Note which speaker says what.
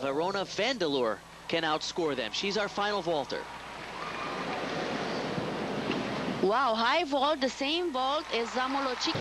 Speaker 1: Verona Vandeleur can outscore them. She's our final vaulter.
Speaker 2: Wow, high vault, the same vault as Zamolochik.